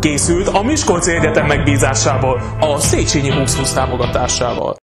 Készült a Miskolci Egyetem megbízásából, a Széchenyi 2020 támogatásával.